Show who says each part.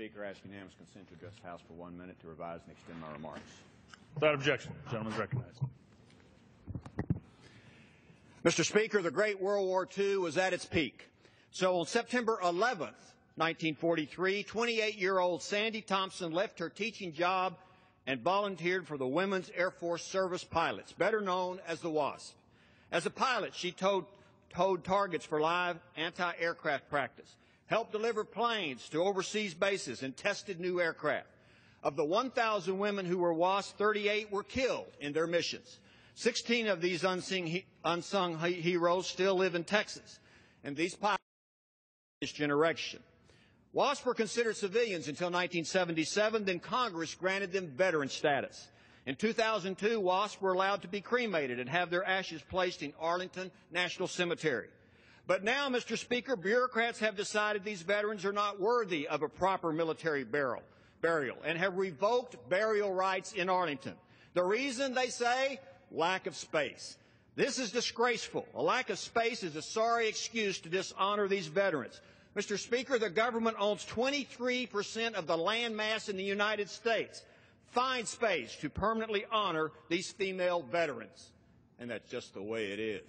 Speaker 1: Speaker, I ask unanimous consent to address the House for one minute to revise and extend my remarks.
Speaker 2: Without objection, the gentleman is recognized.
Speaker 1: Mr. Speaker, the Great World War II was at its peak. So on September 11th, 1943, 28-year-old Sandy Thompson left her teaching job and volunteered for the Women's Air Force Service Pilots, better known as the WASP. As a pilot, she towed, towed targets for live anti-aircraft practice, helped deliver planes to overseas bases, and tested new aircraft. Of the 1,000 women who were WASP, 38 were killed in their missions. 16 of these unsung, unsung heroes still live in Texas, and these pilots this generation. WASP were considered civilians until 1977, then Congress granted them veteran status. In 2002, WASP were allowed to be cremated and have their ashes placed in Arlington National Cemetery. But now, Mr. Speaker, bureaucrats have decided these veterans are not worthy of a proper military burial, burial and have revoked burial rights in Arlington. The reason, they say, lack of space. This is disgraceful. A lack of space is a sorry excuse to dishonor these veterans. Mr. Speaker, the government owns 23% of the land mass in the United States. Find space to permanently honor these female veterans. And that's just the way it is.